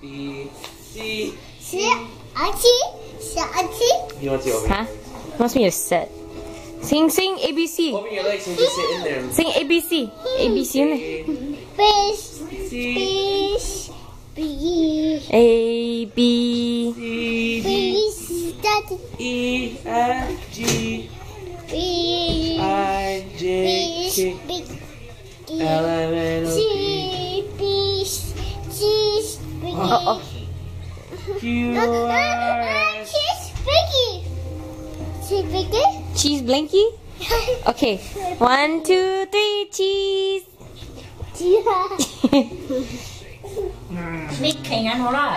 B, C. C, Archie, Archie. You want to open huh? Wants me to sit. Sing, sing ABC. Open your legs and just sit in there. Sing ABC. ABC in there. Fish. Fish. B. A B. C. B. E F G. B. I J. K. L M N O. Uh oh. Yours. Cheese blinky. Cheese blinky? Cheese blinky? Okay. One, two, three, cheese. Cheese. นี่แข่งงานหัวเราะ